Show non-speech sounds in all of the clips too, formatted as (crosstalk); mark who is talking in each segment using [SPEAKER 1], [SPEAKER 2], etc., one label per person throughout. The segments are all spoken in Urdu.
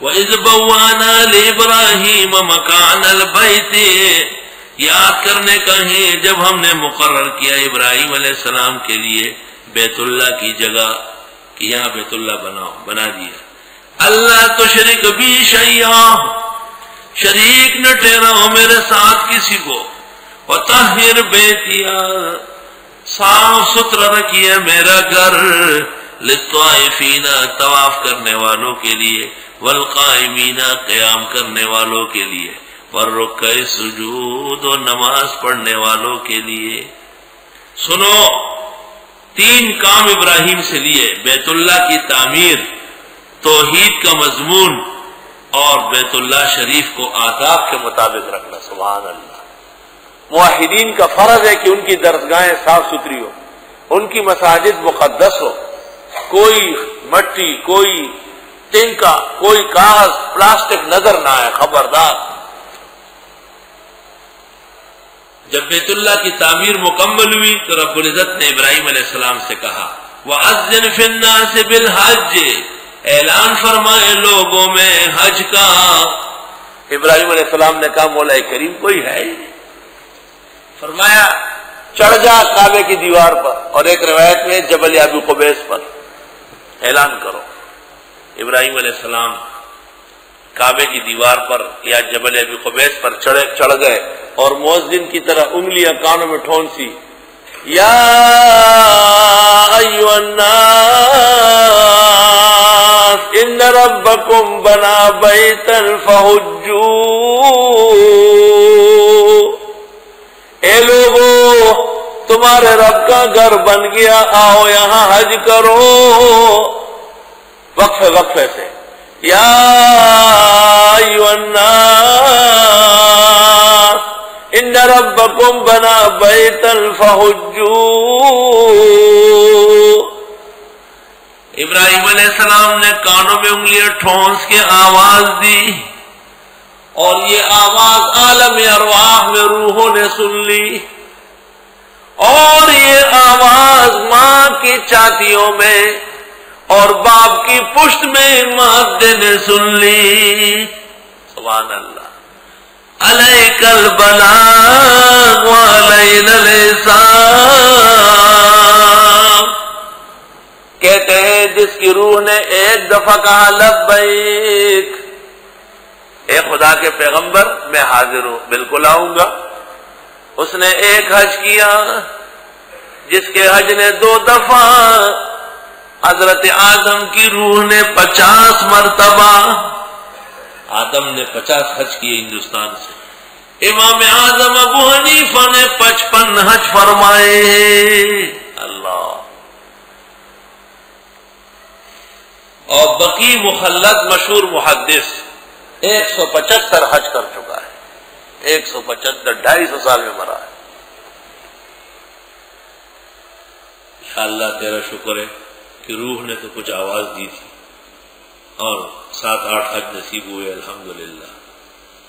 [SPEAKER 1] وہ ازبوانا ابراہیم مکان البیت یاد کرنے کہیں جب ہم نے مقرر کیا ابراہیم علیہ السلام کے لیے بیت اللہ کی جگہ کہ یہاں بیت اللہ بناؤ بنا دیا۔ اللہ تو شریک بھی شیا شریک نہ ٹھہراؤ میرے ساتھ کسی کو۔ وطہر بیتیا صاف ستھرا رکھیے میرا گھر۔ لطائفین طواف کرنے والوں کے لیے۔ والقائمین قیام کرنے والوں کے لیے ورکع سجود و نماز پڑھنے والوں کے لیے۔ سنو، تین کام ابراہیم سے لیے، بیت اللہ کی تعمیر، توحید کا مضمون اور بیت اللہ شریف کو آداب کے مطابق رکھنا۔ سبحان اللہ۔
[SPEAKER 2] معاہدین کا فرض ہے کہ ان کی درسگاہیں صاف ستھری ہو ان کی مساجد مقدس ہو کوئی مٹی، کوئی ٹنکا کوئی کاغذ پلاسٹک نظر نہ آئے، خبردار۔
[SPEAKER 1] جب بیت اللہ کی تعمیر مکمل ہوئی تو رب العزت نے ابراہیم علیہ السلام سے کہا وہ ازن فننا سے بالحج۔ اعلان فرمائے لوگوں میں حج کا۔
[SPEAKER 2] ابراہیم علیہ السلام نے کہا، مولا کریم کوئی ہے ہی نہیں۔ فرمایا، چڑھ جا کعبے کی دیوار پر اور ایک روایت میں جبل ابو قبیس پر۔ اعلان کرو۔
[SPEAKER 1] ابراہیم علیہ السلام
[SPEAKER 2] کعبے کی دیوار پر یا جبل ابی قبیس پر چڑھ چڑھ گئے اور مؤذن کی طرح انگلیاں کانوں میں ٹھون سی یا ایو الناس، ان ربکم بنا بیتا فحجو۔ اے لوگو، تمہارے رب کا گھر بن گیا، آؤ یہاں حج کرو۔ وقفے وقفے سے یا ان ربکم بنا بیتا فحجو۔
[SPEAKER 1] ابراہیم علیہ السلام نے کانوں میں انگلیاں ٹھونس کے آواز دی، اور یہ آواز عالم ارواح میں روحوں نے سن لی۔
[SPEAKER 2] اور یہ آواز ماں کی چاتیوں میں اور باپ کی پشت میں مادے نے سن لی۔ سبحان اللہ۔
[SPEAKER 1] علیک البلاغ وعلینا الحساب۔
[SPEAKER 2] کہتے ہیں جس کی روح نے ایک دفعہ کہا، لبیک۔ اے خدا کے پیغمبر، میں حاضر ہوں، بالکل آؤں گا۔ اس نے ایک حج کیا، جس کے حج نے دو دفعہ حضرت آدم کی روح نے پچاس مرتبہ
[SPEAKER 1] آدم نے پچاس حج کیے ہندوستان سے۔ امام اعظم ابو حنیفہ نے پچپن حج فرمائے۔
[SPEAKER 2] اللہ۔
[SPEAKER 1] اور بقی مخلد مشہور محدث
[SPEAKER 2] ایک سو پچہتر حج کر چکا ہے۔ ایک سو پچہتر، ڈھائی سو سال میں مرا ہے۔
[SPEAKER 1] اللہ تیرا شکر ہے۔ کہ روح نے تو کچھ آواز دی تھی اور سات آٹھ حج نصیب ہوئے، الحمدللہ۔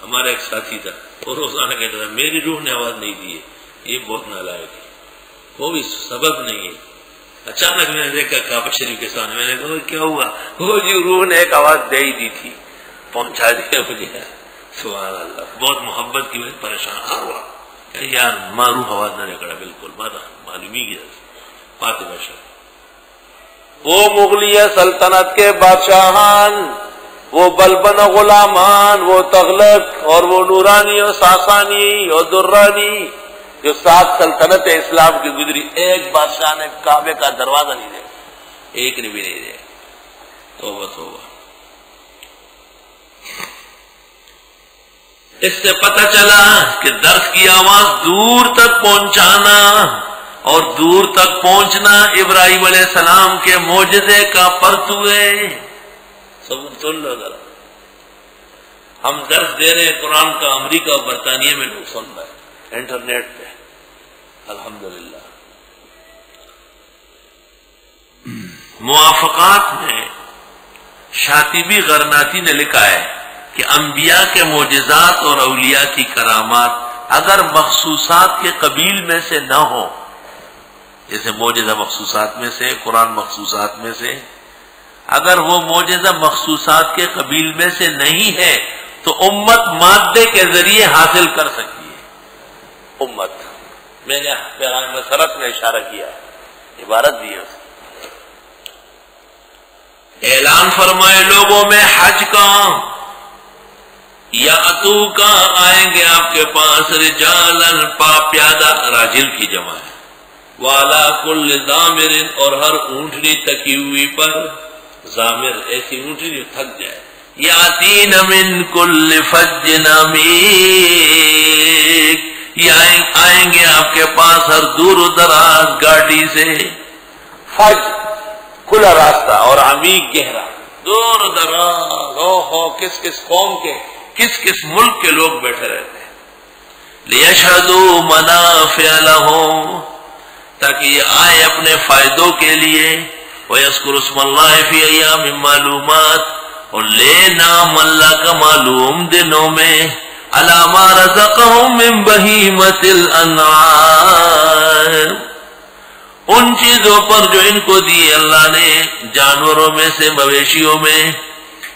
[SPEAKER 1] ہمارا ایک ساتھی تھا، وہ روزانہ کہتا تھا، میری روح نے آواز نہیں دی ہے، یہ بہت نالائق ہے، وہ بھی سبب نہیں ہے۔ اچانک میں نے دیکھا کعبہ شریف کے سامنے، میں نے کہا کیا ہوا؟ (laughs)
[SPEAKER 2] وہ جی روح نے ایک آواز دے ہی دی تھی، پہنچا دیا مجھے۔
[SPEAKER 1] سبحان اللہ، بہت محبت کی وجہ سے پریشان ہاں ہوا۔ کہ یار مارو آواز نہ نکلا بالکل معلوم ہی گیا پاتے بادشاہ
[SPEAKER 2] وہ مغلیہ سلطنت کے بادشاہان، وہ بلبن غلامان، وہ تغلق اور وہ نورانی اور ساسانی اور درانی، جو سات سلطنت اسلام کی گزری، ایک بادشاہ نے کعبے کا دروازہ نہیں دیا
[SPEAKER 1] ایک نے بھی نہیں دیا توبہ توبہ۔ اس سے پتہ چلا کہ درس کی آواز دور تک پہنچانا اور دور تک پہنچنا ابراہیم علیہ السلام کے موجزے کا پرتوے سب سن لو ذرا۔ ہم درس دے رہے ہیں قرآن کا، امریکہ اور برطانیہ میں لوگ سن رہے ہیں انٹرنیٹ پہ۔ الحمدللہ۔ موافقات میں شاطبی غرناتی نے لکھا ہے کہ انبیاء کے معجزات اور اولیاء کی کرامات اگر مخصوصات کے قبیل میں سے نہ ہوں جیسے معجزہ مخصوصات میں سے، قرآن مخصوصات میں سے۔ اگر وہ موجزہ مخصوصات کے قبیل میں سے نہیں ہے، تو امت مادے کے ذریعے حاصل کر سکتی ہے۔
[SPEAKER 2] امت۔ میں نے پیغام مسرت میں اشارہ کیا ہے۔ عبارت دی ہے۔ اس
[SPEAKER 1] اعلان فرمائے لوگوں میں، حج کا یا اتو کا آئیں گے آپ کے پاس رجالن پا پیادہ، راجل کی جمع ہے۔ والا کل زامر اور ہر اونٹنی تکی ہوئی پر زامر ایسی اونٹنی تھک جائے۔ یا تین من کل فج یا آئیں گے آپ کے پاس ہر دور و دراز گاڑی سے۔
[SPEAKER 2] فج، کھلا راستہ اور عمیق گہرا۔
[SPEAKER 1] دور دراز او ہو، کس کس قوم کے، کس کس ملک کے لوگ بیٹھے رہتے ہیں۔ لیشہدو منافع لہم۔ تاکہ یہ آئے اپنے فائدوں کے لیے۔ وَيَذْكُرُ اسْمَ اللَّهِ فِي أَيَّامٍ مَّعْلُومَاتٍ۔ اور لے نام اللہ کا معلوم دنوں میں۔ علامہ رزقہم من بہیمت الانعام ان چیزوں پر جو ان کو دی اللہ نے، جانوروں میں سے، مویشیوں میں۔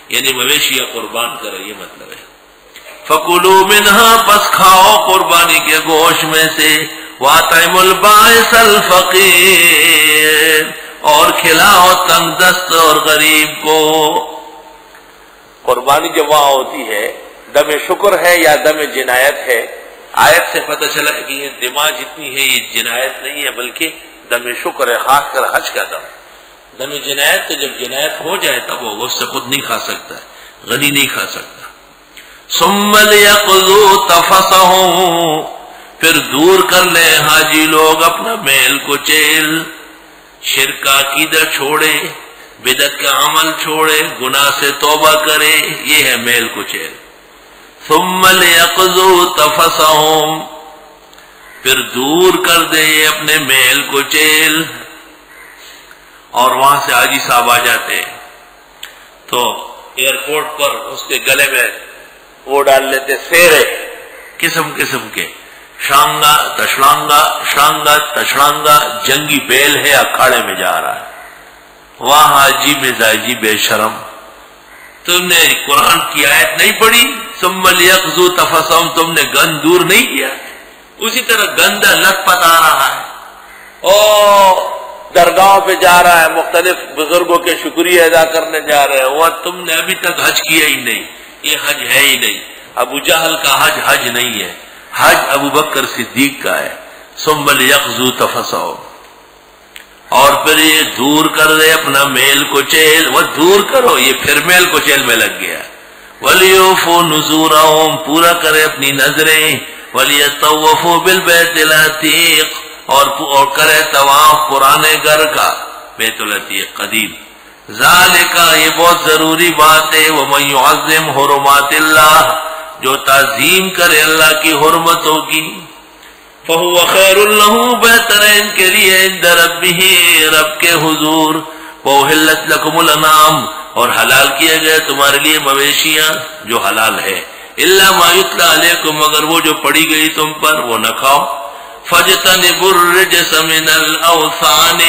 [SPEAKER 1] یعنی مویشیاں قربان کرے، یہ مطلب ہے۔ فکلو منہا پس کھاؤ قربانی کے گوشت میں سے۔ واتم الباعث الفقیر اور کھلاؤ تنگ دست اور غریب کو۔
[SPEAKER 2] قربانی جب وہاں ہوتی ہے دم شکر ہے یا دم جنایت ہے؟
[SPEAKER 1] آیت سے پتہ چلا کہ یہ دماغ جتنی ہے یہ جنایت نہیں ہے بلکہ
[SPEAKER 2] دم شکر ہے خاص کر حج کا دم۔
[SPEAKER 1] دم جنایت تو جب جنایت ہو جائے تب وہ اس سے خود نہیں کھا سکتا ہے غنی نہیں کھا سکتا۔ سمل یقضو تفسہم پھر دور کر لے حاجی لوگ اپنا میل کو چیل۔ شرکا عقیدہ چھوڑے بدت کا عمل چھوڑے، گناہ سے توبہ کرے، یہ ہے میل کو چیل۔ ثم لیقضو تفسہم۔ پھر دور کر دے اپنے میل کو چیل۔ اور وہاں سے حاجی صاحب آ جاتے۔ ہیں تو ایئرپورٹ پر اس کے گلے میں
[SPEAKER 2] وہ ڈال لیتے، سیرے۔
[SPEAKER 1] قسم قسم کے۔ شانگا تشلانگا شانگا تشلانگا، جنگی بیل ہے، اکھاڑے میں جا رہا ہے۔ وہاں حاجی مزاجی بے شرم۔ تم نے قرآن کی آیت نہیں پڑھی؟ سمل یکزو تفسم تم نے گند دور نہیں کیا۔ اسی طرح گندا لت پتا رہا ہے۔
[SPEAKER 2] او درگاہوں پہ جا رہا ہے، مختلف بزرگوں کے شکریہ ادا کرنے جا رہے ہیں
[SPEAKER 1] وہ تم نے ابھی تک حج کیا ہی نہیں۔ یہ حج ہے ہی نہیں۔ ابو جہل کا حج حج نہیں ہے۔ حج ابو بکر صدیق کا ہے۔ سمبل یکزو تفسو اور پھر یہ دور کر دے اپنا میل کو چیل۔ وہ دور کرو، یہ پھر میل کو چیل میں لگ گیا۔ ولیوفو نزورہم، پورا کرے اپنی نظریں۔ ولیتوفو بالبیت العتیق۔ اور اور کرے طواف پرانے گھر کا۔ بیت العتیق قدیم۔ ذالکا، یہ بہت ضروری بات ہے۔ وہ من يعظم حرمات اللہ۔ جو تعظیم کرے اللہ کی حرمتوں کی۔ فہو خیر اللہ بہتر ان کے لیے عند ربہ رب کے حضور۔ وحلت لکم الانام اور حلال کیا گیا تمہارے لیے مویشیاں جو حلال ہے۔ اللہ ما یتلا علیکم، مگر وہ جو پڑی گئی تم پر، وہ نہ کھاؤ۔ فجتنبوا الرجس من الاوثان۔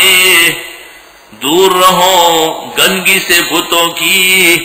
[SPEAKER 1] دور رہو، گندگی سے بتوں کی۔